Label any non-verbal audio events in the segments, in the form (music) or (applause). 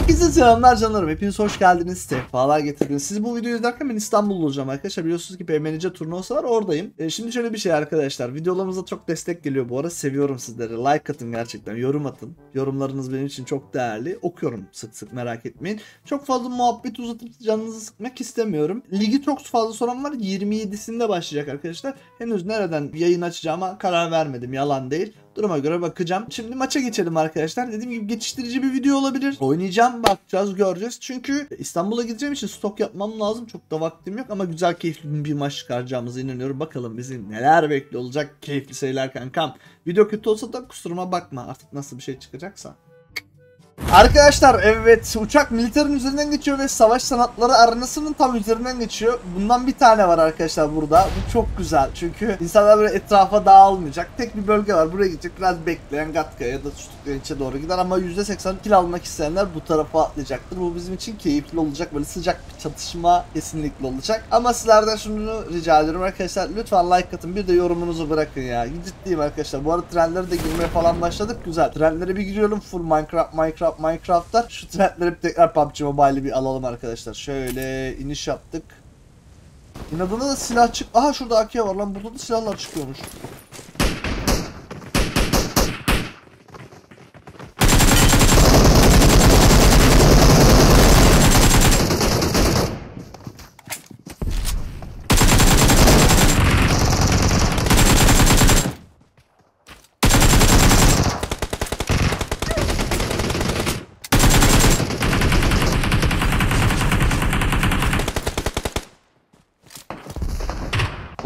Herkese selamlar canlarım. Hepiniz hoş geldiniz. Sefalar getirdiniz. Siz bu videoyu izlerken ben İstanbul'da olacağım arkadaşlar. Biliyorsunuz ki PMNC turnuvası var oradayım. E, şimdi şöyle bir şey arkadaşlar. Videolarımıza çok destek geliyor bu ara. Seviyorum sizleri. Like atın gerçekten. Yorum atın. Yorumlarınız benim için çok değerli. Okuyorum sık sık merak etmeyin. Çok fazla muhabbet uzatıp canınızı sıkmak istemiyorum. Ligi çok fazla soran var. 27'sinde başlayacak arkadaşlar. Henüz nereden yayın açacağıma karar vermedim. Yalan değil. Duruma göre bakacağım. Şimdi maça geçelim arkadaşlar. Dediğim gibi geçiştirici bir video olabilir. Oynayacağım, bakacağız, göreceğiz. Çünkü İstanbul'a gideceğim için stok yapmam lazım. Çok da vaktim yok ama güzel keyifli bir maç çıkaracağımıza inanıyorum. Bakalım bizi neler bekliyor olacak. Keyifli sayılar kankam. Video kötü olsa da kusuruma bakma. Artık nasıl bir şey çıkacaksa. Arkadaşlar evet uçak militerin üzerinden geçiyor ve savaş sanatları arenasının tam üzerinden geçiyor. Bundan bir tane var arkadaşlar burada. Bu çok güzel çünkü insanlar böyle etrafa dağılmayacak. Tek bir bölge var buraya gidecek biraz bekleyen Gatka ya da tuttukları içe doğru gider ama %80 kill almak isteyenler bu tarafa atlayacaktır. Bu bizim için keyifli olacak böyle sıcak bir çatışma kesinlikle olacak. Ama sizlerden şunu rica ediyorum arkadaşlar lütfen like atın bir de yorumunuzu bırakın ya. Ciddiyim arkadaşlar bu arada trendlere de girmeye falan başladık güzel. Trendlere bir giriyorum full Minecraft Minecraft Minecraft'ta şu trendleri tekrar PUBG Mobile'i bir alalım arkadaşlar. Şöyle iniş yaptık. İnadına da silah çık. Aha şurada AK var lan. Burada da silahlar çıkıyormuş.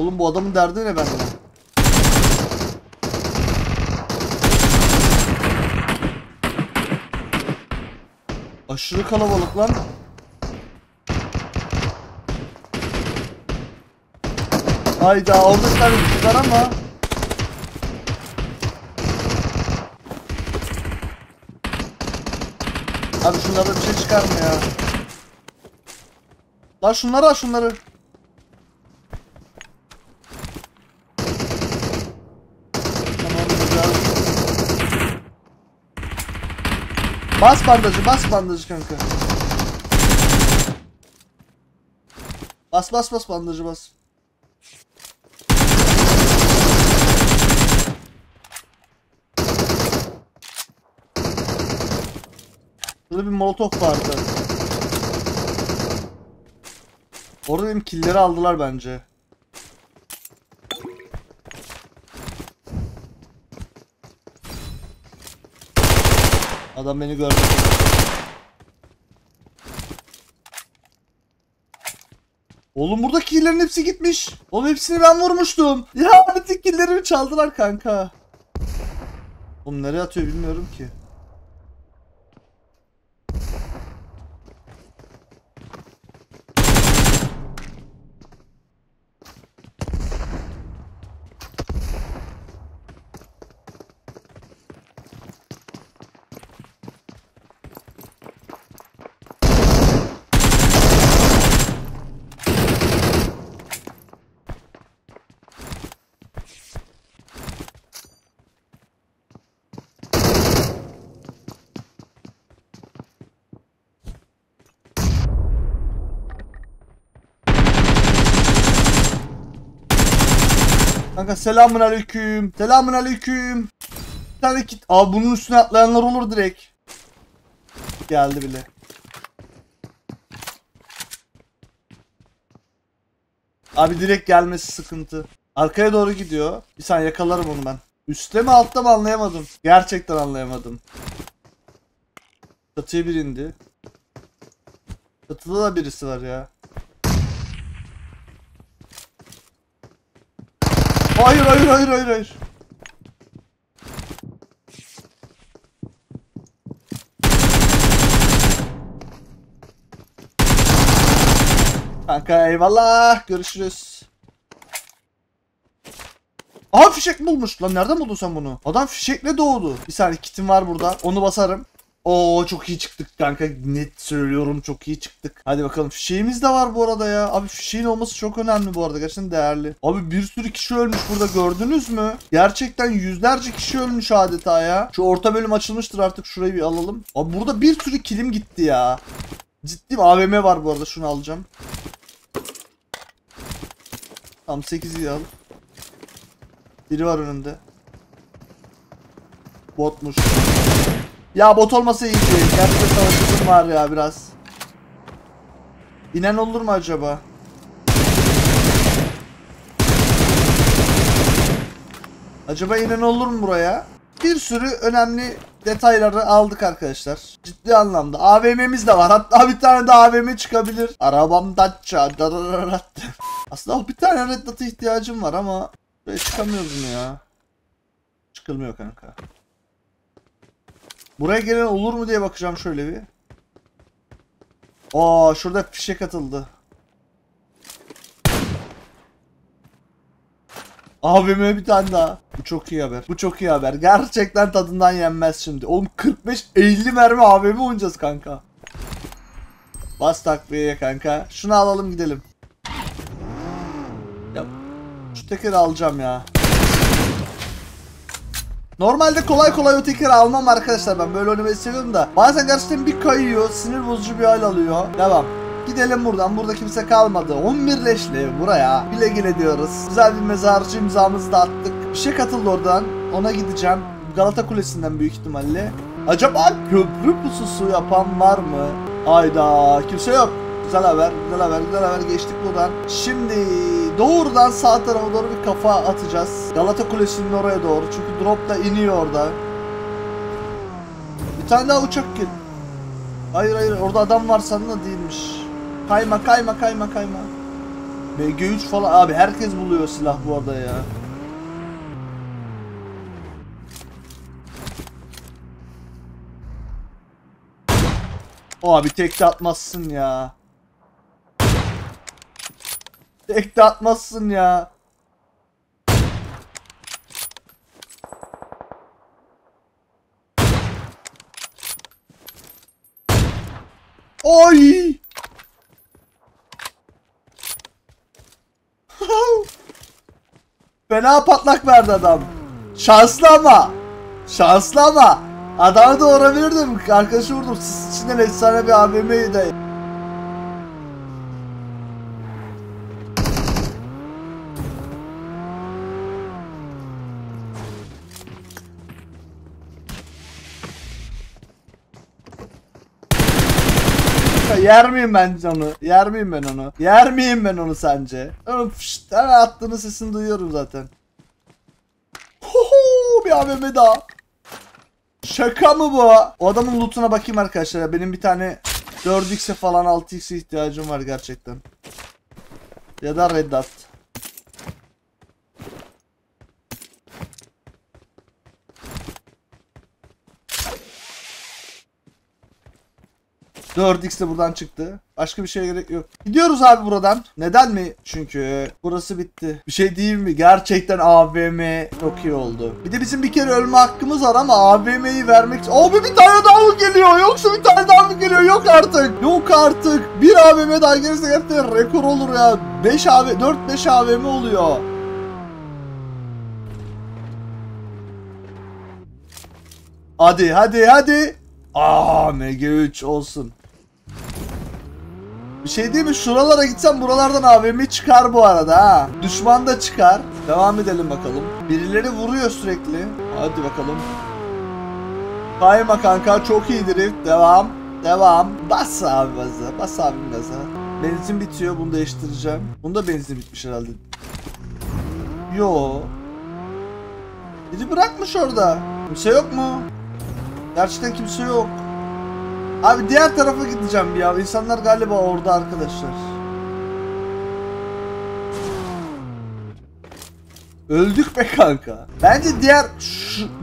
Oğlum bu adamın derdi ne benden? Aşırı kalabalık lan. Hayda orada bir tane ama. Abi şunlarda bir şey çıkar mı ya? Lan şunları al şunları. Tamam güzel. Bas bandajı, bas bandajı kanka. Bas bas bas bandajı bas. Burada bir molotof vardı. Orada benim killeri aldılar bence. Adam beni gördü. Oğlum burada killerin hepsi gitmiş. Oğlum hepsini ben vurmuştum. Ya bütün killerimi çaldılar kanka. Oğlum nereye atıyor bilmiyorum ki. Kanka selamun aleyküm. Selamun aleyküm. Bir tane kit. Abi bunun üstüne atlayanlar olur direkt. Geldi bile. Abi direkt gelmesi sıkıntı. Arkaya doğru gidiyor. Bir saniye yakalarım onu ben. Üste mi altta mı anlayamadım. Gerçekten anlayamadım. Çatıya bir indi. Çatıda da birisi var ya. Hayır hayır hayır hayır hayır. Kanka eyvallah. Görüşürüz. Aha fişek bulmuş. Lan nereden buldun sen bunu? Adam fişekle doğdu. Bir saniye kitim var burada. Onu basarım. Oo çok iyi çıktık kanka. Net söylüyorum çok iyi çıktık. Hadi bakalım. Fişeğimiz de var bu arada ya. Abi fişeğin olması çok önemli bu arada. Gerçekten değerli. Abi bir sürü kişi ölmüş burada gördünüz mü? Gerçekten yüzlerce kişi ölmüş adeta ya. Şu orta bölüm açılmıştır artık. Şurayı bir alalım. Abi burada bir sürü kilim gitti ya. Ciddi AVM var bu arada. Şunu alacağım. Tamam 8'i al. Biri var önümde. Botmuş. Ya bot olmasa iyiydi. Gerçekten savaşım var ya biraz. İnen olur mu acaba? Acaba inen olur mu buraya? Bir sürü önemli detayları aldık arkadaşlar. Ciddi anlamda. AVM'miz de var. Hatta bir tane de AVM çıkabilir. Arabam Dacia. Aslında bir tane Red ihtiyacım var ama buraya çıkamıyoruz mu ya? Çıkılmıyor kanka. Buraya gelen olur mu diye bakacağım şöyle bir. Aa şurada fişek atıldı. Abime bir tane daha. Bu çok iyi haber. Bu çok iyi haber. Gerçekten tadından yenmez şimdi. Oğlum 45-50 mermi AVM oynayacağız kanka. Bas takviyeye kanka. Şunu alalım gidelim. Ya şu tekeri alacağım ya. Normalde kolay kolay o tekeri almam arkadaşlar ben böyle oynamayı seviyorum da bazen gerçekten bir kayıyor sinir bozucu bir hal alıyor devam Gidelim buradan. Burada kimse kalmadı. 11 leşli buraya. Bile gile diyoruz. Güzel bir mezarcı imzamızı da attık. Bir şey katıldı oradan. Ona gideceğim. Galata Kulesi'nden büyük ihtimalle. Acaba köprü pususu yapan var mı? Ayda kimse yok. Güzel haber, güzel haber, güzel haber. Geçtik buradan. Şimdi doğrudan sağ tarafa doğru bir kafa atacağız. Galata Kulesi'nin oraya doğru. Çünkü drop da iniyor orada. Bir tane daha uçak gel. Hayır hayır orada adam var sandım da değilmiş. Kayma kayma kayma kayma. MG3 falan abi herkes buluyor silah bu arada ya. Abi tek de atmazsın ya. Tek de atmazsın ya. Oy! (laughs) Fena patlak verdi adam. Şanslı ama. Şanslı ama. Adamı da vurabilirdim. Arkadaşı vurdum. Siz içinden efsane bir AVM'yi de. Yer miyim ben onu? Yer miyim ben onu? Yer miyim ben onu sence? Oğlum fışt, hemen attığının sesini duyuyorum zaten. Huhu, bir AVM daha. Şaka mı bu? O adamın lootuna bakayım arkadaşlar. Benim bir tane 4x'e falan 6x'e ihtiyacım var gerçekten. Ya da Red Dot. Dört x de buradan çıktı. Başka bir şeye gerek yok. Gidiyoruz abi buradan. Neden mi? Çünkü burası bitti. Bir şey diyeyim mi? Gerçekten AVM çok iyi oldu. Bir de bizim bir kere ölme hakkımız var ama AVM'yi vermek... Abi bir tane daha mı geliyor? Yoksa bir tane daha mı geliyor? Yok artık. Yok artık. Bir AVM daha gelirse gerçekten rekor olur ya. 5 AVM, 4-5 AVM oluyor. Hadi hadi hadi. Aa MG3 olsun. Bir şey değil mi? Şuralara gitsem buralardan AVM çıkar bu arada ha. Düşman da çıkar. Devam edelim bakalım. Birileri vuruyor sürekli. Hadi bakalım. Kayma kanka çok iyi drift. Devam. Devam. Bas abi gaza. Bas abi gaza. Benzin bitiyor. Bunu değiştireceğim. Bunda benzin bitmiş herhalde. Yo. Biri bırakmış orada. Kimse yok mu? Gerçekten kimse yok. Abi diğer tarafa gideceğim ya. İnsanlar galiba orada arkadaşlar. Öldük be kanka. Bence diğer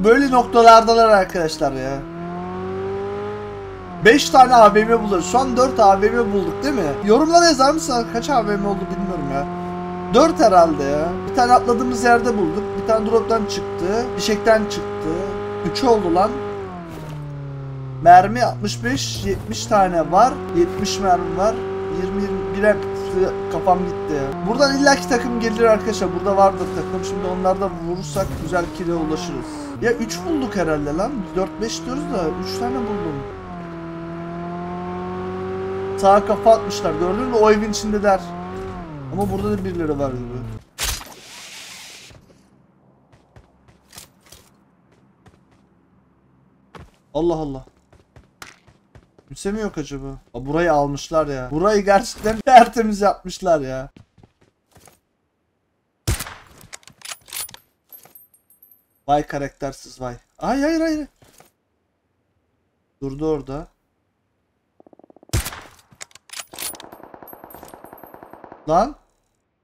böyle noktalardalar arkadaşlar ya. 5 tane AVM buluruz. Şu an 4 AVM bulduk değil mi? Yorumlara yazar mısın? Kaç AVM oldu bilmiyorum ya. 4 herhalde ya. Bir tane atladığımız yerde bulduk. Bir tane drop'tan çıktı. Fişekten çıktı. 3 oldu lan. Mermi 65 70 tane var. 70 mermi var. 20 21'e kafam gitti. Buradan illaki takım gelir arkadaşlar. Burada vardır takım. Şimdi onlarda vurursak güzel kile ulaşırız. Ya 3 bulduk herhalde lan. 4-5 diyoruz da 3 tane buldum. Sağa kafa atmışlar. Gördün mü? O evin içinde der. Ama burada da birileri var gibi. Allah Allah. Kimse mi yok acaba? Aa, burayı almışlar ya. Burayı gerçekten (laughs) tertemiz yapmışlar ya. Vay karaktersiz vay. Ay hayır hayır. Durdu orada. Lan.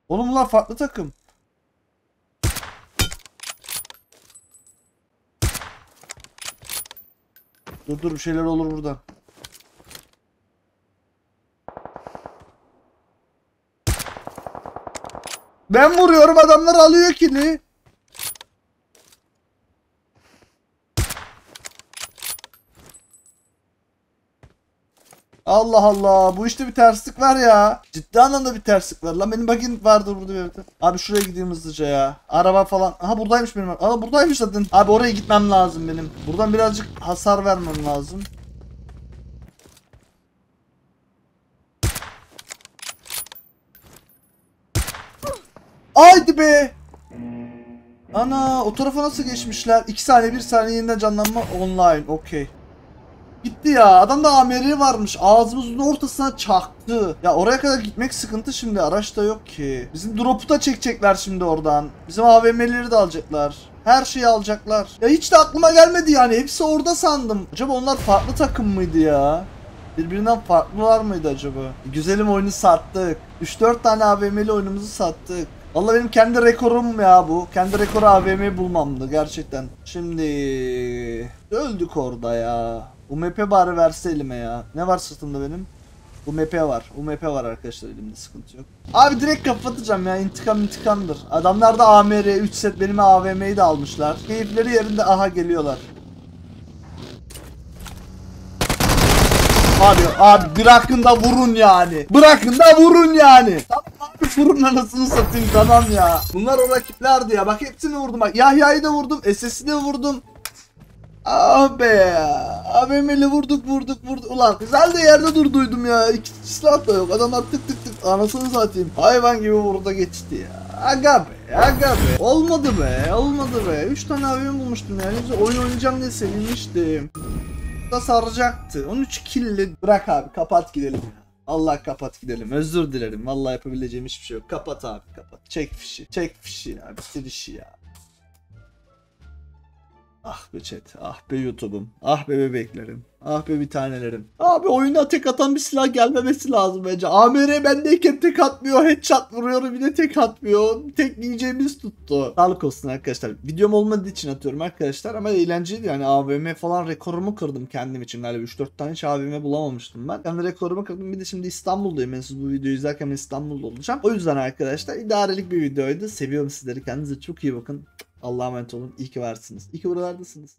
Oğlum bunlar farklı takım. Dur dur bir şeyler olur buradan. Ben vuruyorum adamlar alıyor kili. Allah Allah bu işte bir terslik var ya. Ciddi anlamda bir terslik var. Lan benim bakın vardı burada bir yerde. Abi şuraya gideyim hızlıca ya. Araba falan. Aha buradaymış benim. Aa buradaymış zaten. Abi oraya gitmem lazım benim. Buradan birazcık hasar vermem lazım. Haydi be. Ana o tarafa nasıl geçmişler? 2 saniye 1 saniye yeniden canlanma online. Okey. Gitti ya. Adamda AMR varmış. Ağzımızın ortasına çaktı. Ya oraya kadar gitmek sıkıntı şimdi. Araç da yok ki. Bizim drop'u da çekecekler şimdi oradan. Bizim AVM'leri de alacaklar. Her şeyi alacaklar. Ya hiç de aklıma gelmedi yani. Hepsi orada sandım. Acaba onlar farklı takım mıydı ya? Birbirinden farklılar mıydı acaba? Güzelim oyunu sattık. 3-4 tane AVM'li oyunumuzu sattık. Valla benim kendi rekorum ya bu. Kendi rekoru AVM bulmamdı gerçekten. Şimdi öldük orada ya. UMP bari verse elime ya. Ne var sırtımda benim? UMP var. UMP var arkadaşlar elimde sıkıntı yok. Abi direkt kapatacağım ya. İntikam intikamdır. Adamlar da AMR 3 set benim AVM'yi de almışlar. Keyifleri yerinde aha geliyorlar. Abi abi bırakın da vurun yani. Bırakın da vurun yani. Tamam abi vurun anasını satayım tamam ya. Bunlar o rakiplerdi ya. Bak hepsini vurdum. Bak Yahya'yı da vurdum. SS'i de vurdum. Abi ya. AVM'li vurduk vurduk vurduk. Ulan güzel de yerde durduydum ya. İki silah da yok. Adamlar tık tık tık anasını satayım. Hayvan gibi burada geçti ya. Aga be aga be. Olmadı be olmadı be. 3 tane AVM bulmuştum yani. Oyun oynayacağım diye sevinmiştim da saracaktı. 13 killi bırak abi kapat gidelim. Allah kapat gidelim. Özür dilerim. Vallahi yapabileceğim hiçbir şey yok. Kapat abi kapat. Çek fişi. Çek fişi ya. Bitir işi ya. Ah be chat. Ah be YouTube'um. Ah be bebeklerim. Ah be bir tanelerim. Abi oyuna tek atan bir silah gelmemesi lazım bence. AMR bendeyken tek atmıyor. Headshot vuruyorum yine tek atmıyor. Tek yiyeceğimiz tuttu. Sağlık olsun arkadaşlar. Videom olmadığı için atıyorum arkadaşlar. Ama eğlenceliydi yani AVM falan rekorumu kırdım kendim için. Galiba 3-4 tane hiç AVM bulamamıştım ben. Kendi rekorumu kırdım. Bir de şimdi İstanbul'dayım. Ben siz bu videoyu izlerken İstanbul'da olacağım. O yüzden arkadaşlar idarelik bir videoydu. Seviyorum sizleri. Kendinize çok iyi bakın. Allah'a emanet olun. İyi ki varsınız. İyi ki buralardasınız.